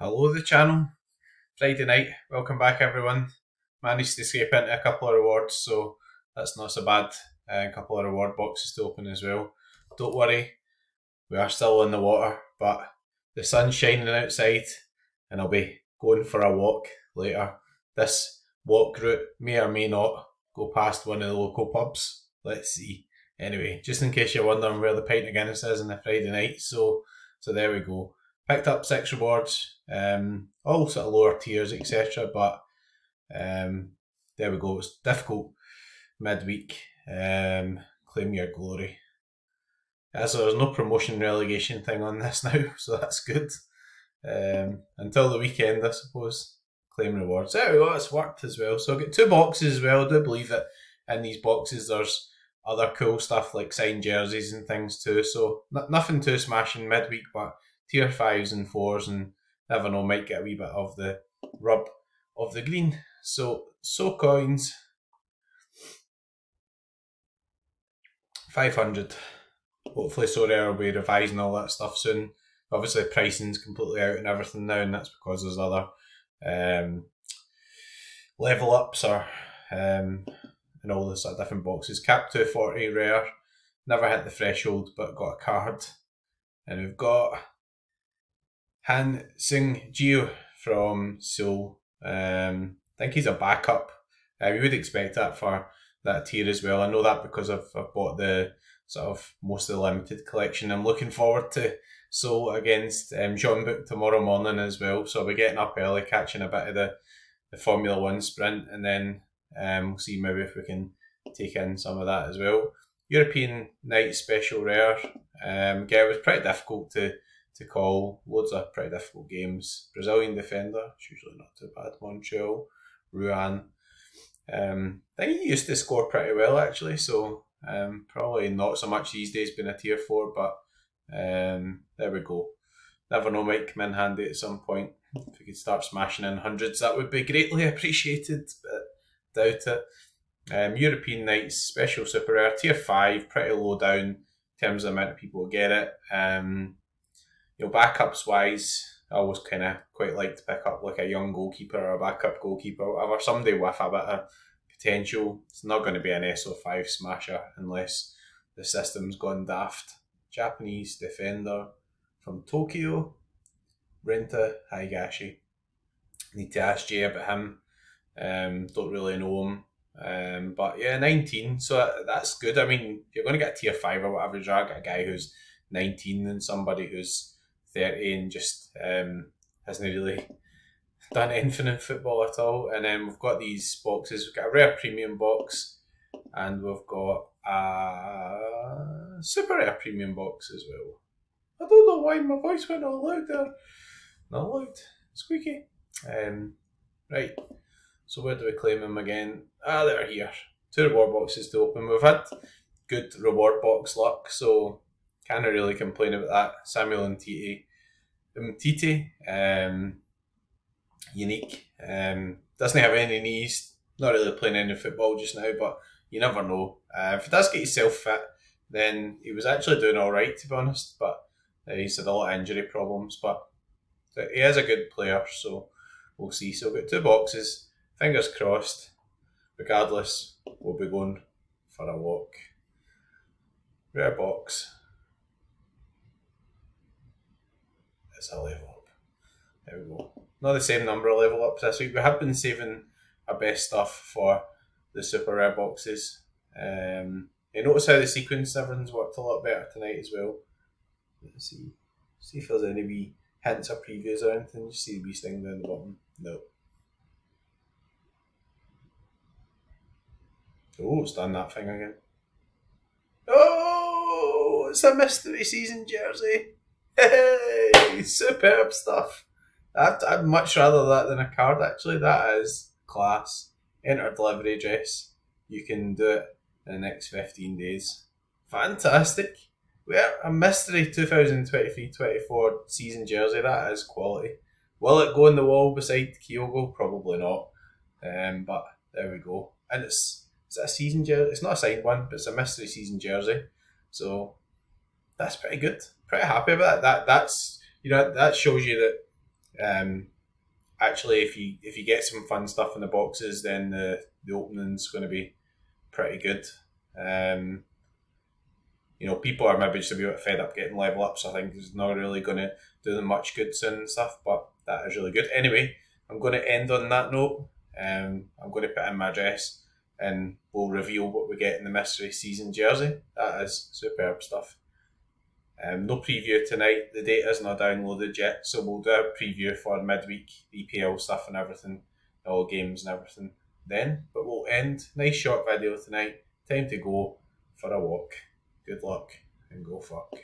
Hello, the channel. Friday night. Welcome back, everyone. Managed to scrape into a couple of rewards, so that's not so bad. Uh, a couple of reward boxes to open as well. Don't worry, we are still in the water, but the sun's shining outside, and I'll be going for a walk later. This walk route may or may not go past one of the local pubs. Let's see. Anyway, just in case you're wondering where the pint of Guinness is on the Friday night, so so there we go. Picked up six rewards, um, all sort of lower tiers, etc. But um, there we go. It's difficult midweek. Um, claim your glory. As there's no promotion relegation thing on this now, so that's good. Um, until the weekend, I suppose. Claim rewards. There we go. It's worked as well. So I get two boxes as well. I do believe that in these boxes there's other cool stuff like signed jerseys and things too. So nothing too smashing midweek, but tier fives and fours, and never know, might get a wee bit of the rub of the green. So, so coins. 500. Hopefully, Sorare will be revising all that stuff soon. Obviously, pricing's completely out and everything now, and that's because there's other um, level ups or um, and all the sort of different boxes. Cap 240 rare, never hit the threshold, but got a card. And we've got Han Seung-gyu from Seoul. Um, I think he's a backup. Uh, we would expect that for that tier as well. I know that because I've, I've bought the sort of most of the limited collection. I'm looking forward to Seoul against um, Book tomorrow morning as well. So we're getting up early, catching a bit of the, the Formula One sprint, and then um, we'll see maybe if we can take in some of that as well. European night special rare. Um, it was pretty difficult to to call. Loads of pretty difficult games. Brazilian defender, it's usually not too bad. Montreal, Ruan. Um, I think he used to score pretty well actually, so um, probably not so much these days being a tier four, but um, there we go. Never know, might come in handy at some point. If we could start smashing in hundreds, that would be greatly appreciated, but doubt it. Um, European Nights Special Super Rare, tier 5, pretty low down in terms of the amount of people who get it. Um, you know, backups wise, I always kind of quite like to pick up like a young goalkeeper or a backup goalkeeper, or whatever, somebody with a bit of potential. It's not going to be an SO5 smasher unless the system's gone daft. Japanese defender from Tokyo, Renta Higashi. Need to ask Jay about him. Um, don't really know him. Um, but yeah, 19, so that's good. I mean, you're going to get tier 5 or whatever, drag a guy who's 19 and somebody who's 30 and just um, hasn't really done infinite football at all. And then we've got these boxes. We've got a rare premium box and we've got a super rare premium box as well. I don't know why my voice went all loud there. Not loud, squeaky. Um, right, so where do we claim them again? Ah, they're here. Two reward boxes to open. We've had good reward box luck, so can't really complain about that. Samuel and Titi. Umtiti, um, unique. Um, doesn't have any knees. Not really playing any football just now, but you never know. Uh, if he does get himself fit, then he was actually doing all right, to be honest. But uh, he's had a lot of injury problems. But he is a good player, so we'll see. So we've got two boxes. Fingers crossed. Regardless, we'll be going for a walk. Rare box. It's a level up. There we go. Not the same number of level ups this week. We have been saving our best stuff for the super rare boxes. Um, you notice how the sequence everything's worked a lot better tonight as well. Let's see. See if there's any wee hints or previews or anything. You see the wee thing down the bottom. No. Oh, it's done that thing again. Oh, it's a mystery season jersey. Hey, superb stuff. I'd, much rather that than a card, actually. That is class. Enter delivery address. You can do it in the next 15 days. Fantastic. We're a mystery 2023-24 season jersey. That is quality. Will it go on the wall beside Kyogo? Probably not. Um, but there we go. And it's is it a season jersey? It's not a signed one, but it's a mystery season jersey. So that's pretty good. Pretty happy about that. that that's you know that shows you that Um, actually, if you if you get some fun stuff in the boxes, then the the opening's going to be pretty good. Um, you know, people are maybe just a bit fed up getting level ups. I think it's not really going to do them much good soon and stuff, but that is really good. Anyway, I'm going to end on that note. Um, I'm going to put in my address and we'll reveal what we get in the mystery season jersey. That is superb stuff. Um, no preview tonight. The data's not downloaded yet, so we'll do a preview for midweek EPL stuff and everything, all games and everything then. But we'll end. Nice short video tonight. Time to go for a walk. Good luck and go fuck.